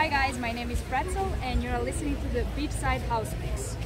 Hi guys, my name is Pretzel and you're listening to the Beachside House Mix.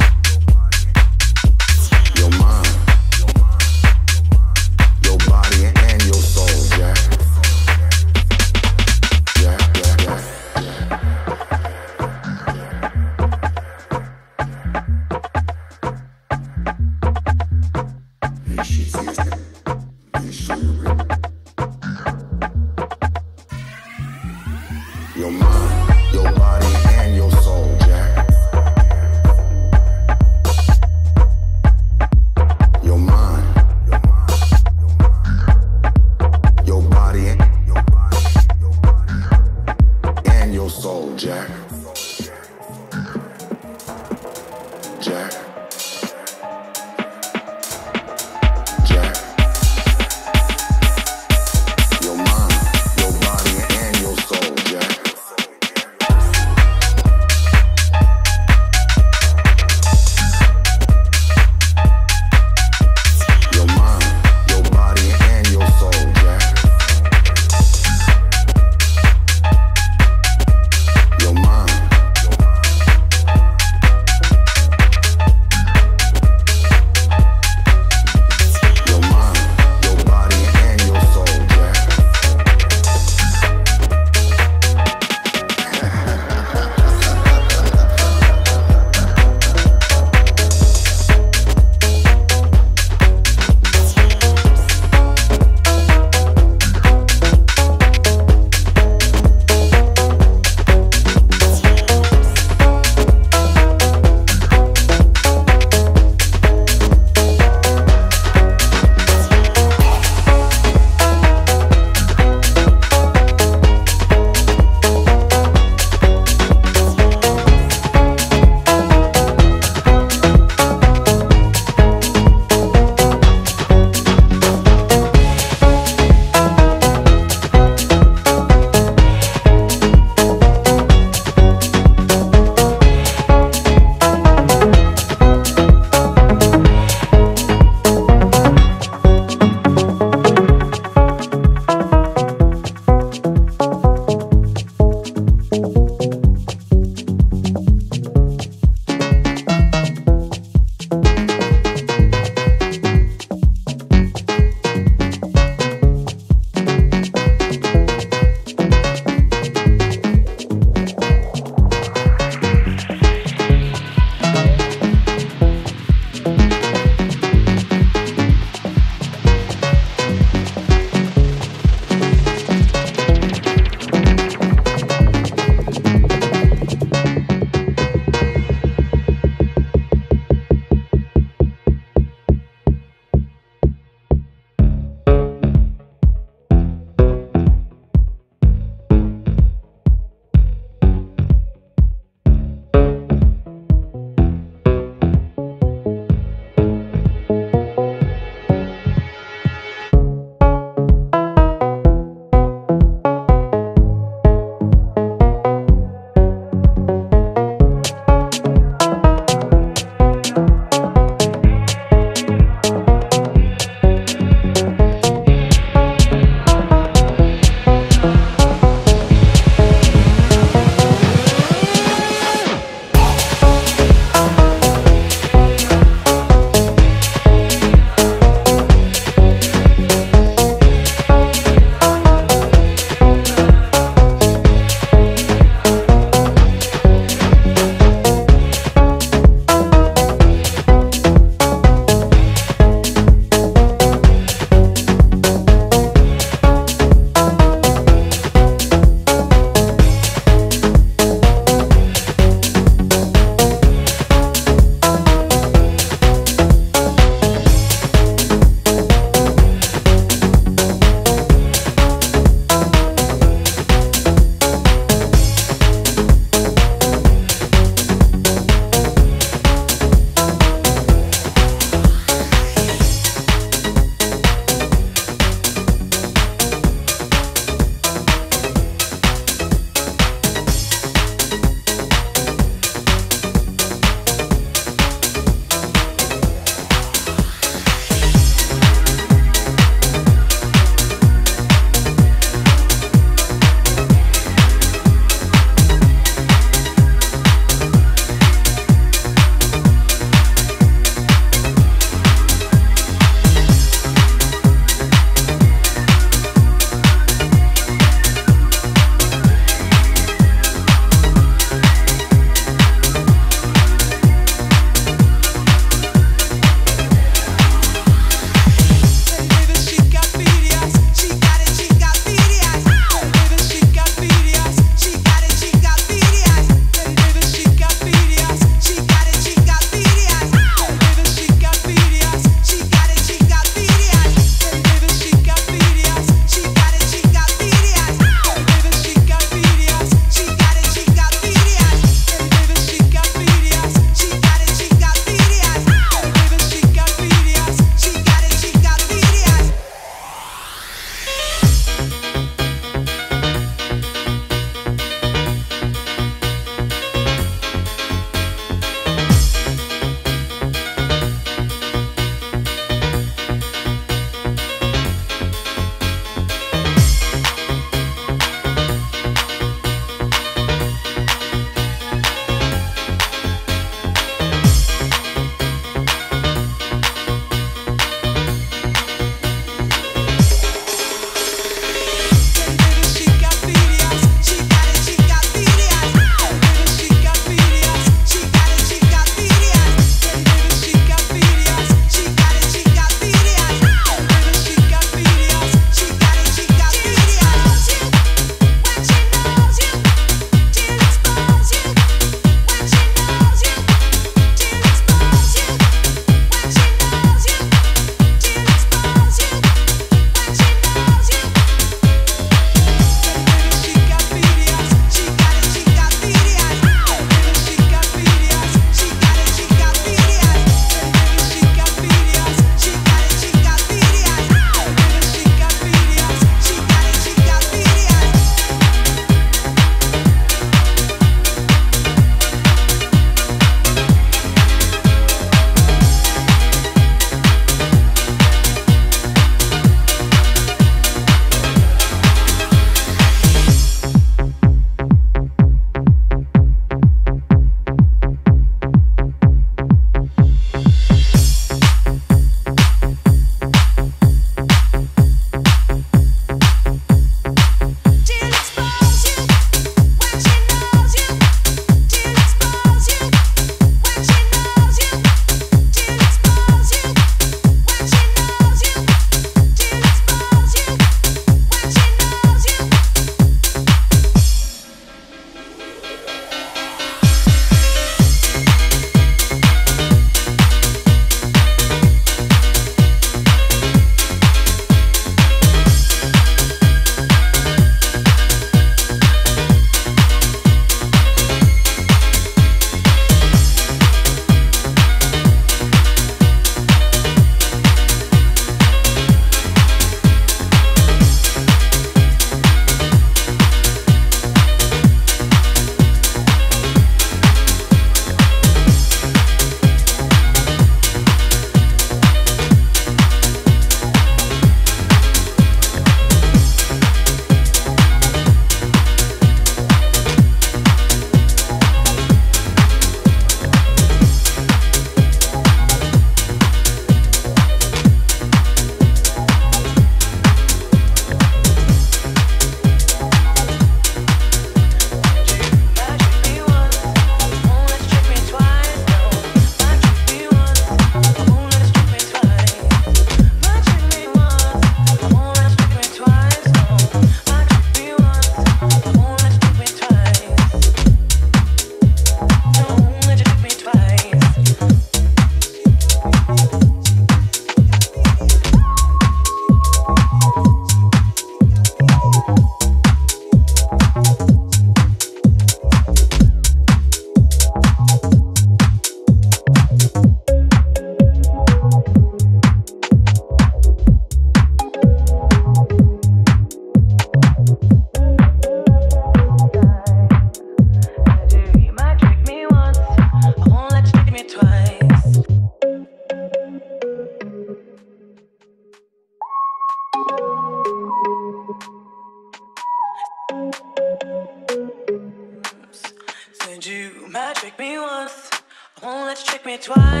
twice.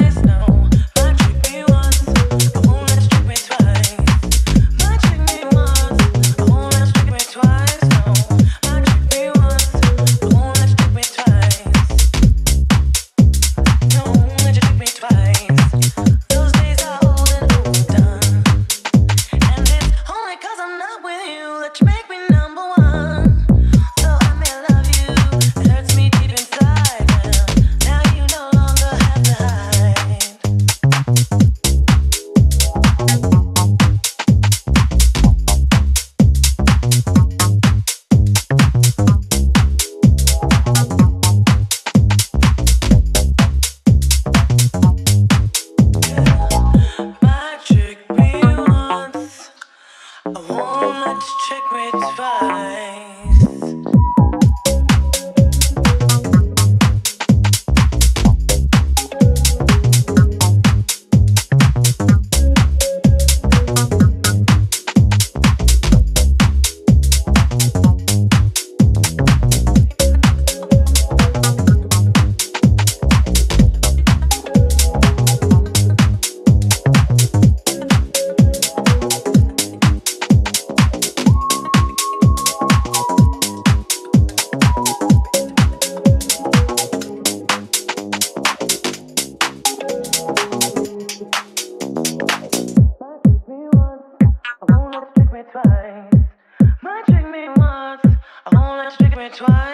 twice.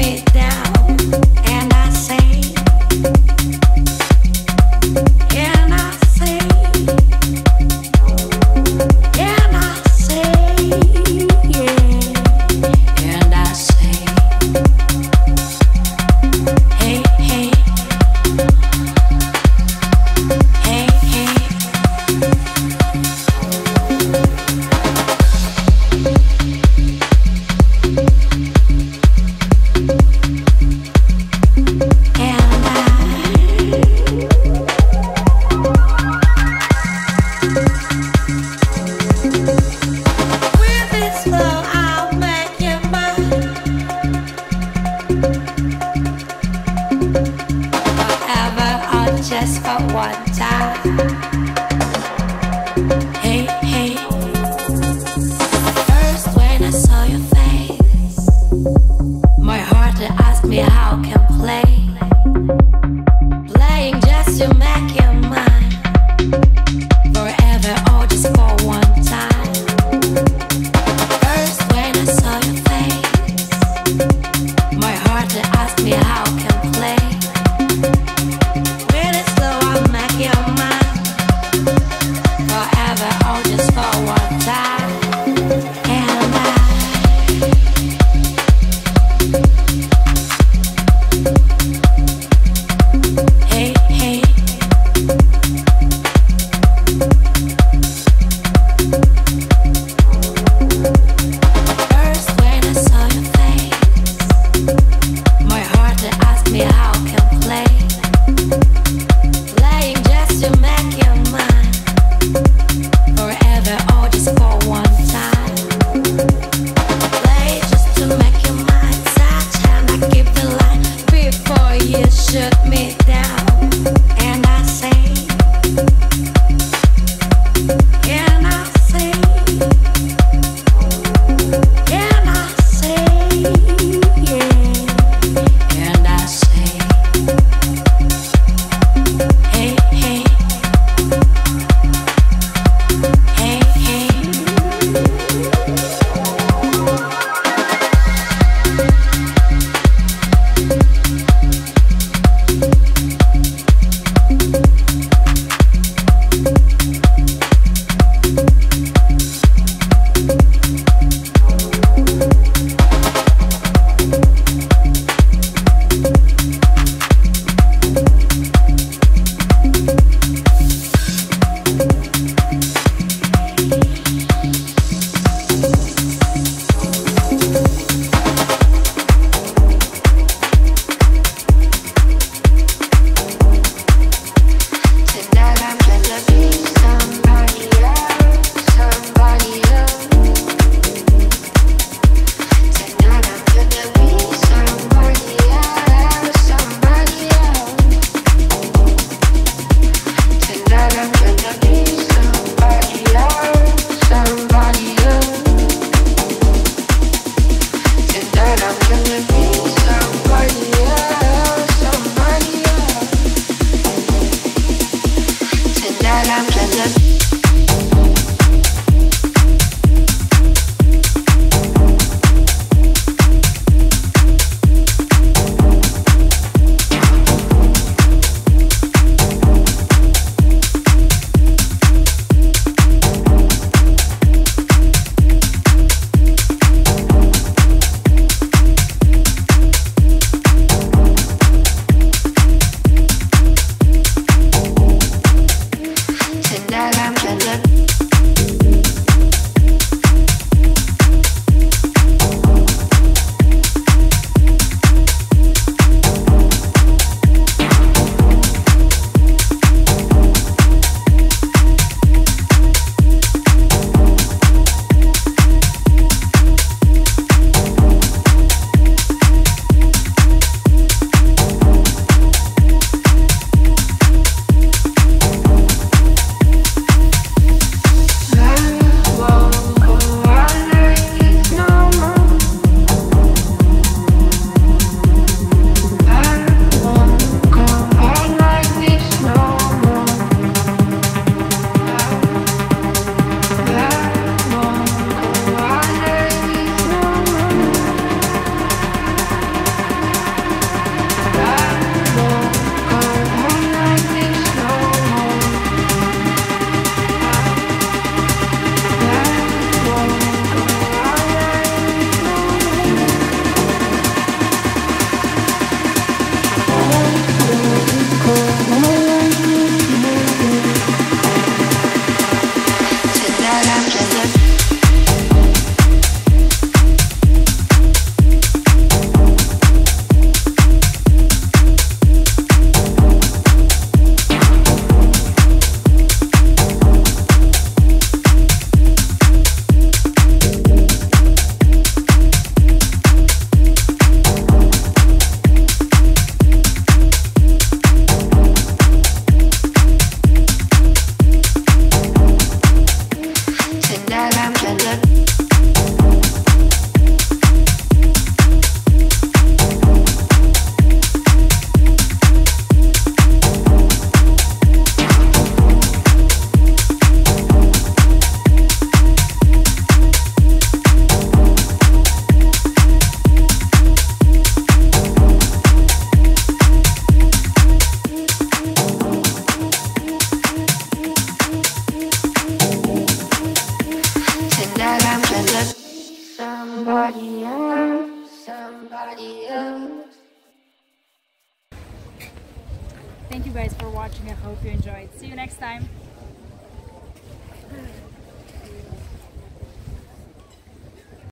Just for